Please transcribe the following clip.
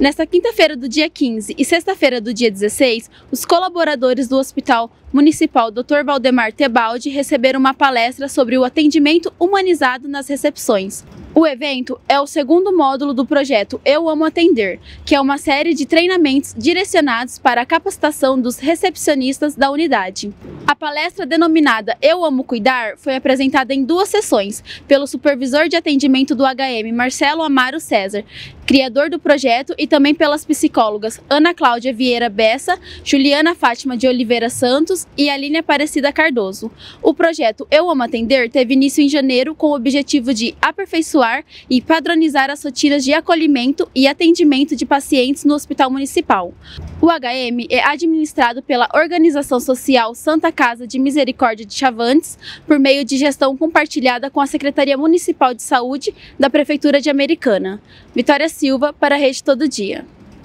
Nesta quinta-feira do dia 15 e sexta-feira do dia 16, os colaboradores do Hospital Municipal Dr. Valdemar Tebaldi receberam uma palestra sobre o atendimento humanizado nas recepções. O evento é o segundo módulo do projeto Eu Amo Atender, que é uma série de treinamentos direcionados para a capacitação dos recepcionistas da unidade. A palestra denominada Eu Amo Cuidar foi apresentada em duas sessões pelo supervisor de atendimento do HM, Marcelo Amaro César, criador do projeto, e também pelas psicólogas Ana Cláudia Vieira Bessa, Juliana Fátima de Oliveira Santos e Aline Aparecida Cardoso. O projeto Eu Amo Atender teve início em janeiro com o objetivo de aperfeiçoar e padronizar as rotinas de acolhimento e atendimento de pacientes no Hospital Municipal. O HM é administrado pela Organização Social Santa Casa de Misericórdia de Chavantes, por meio de gestão compartilhada com a Secretaria Municipal de Saúde da Prefeitura de Americana. Vitória Silva para a Rede Todo Dia.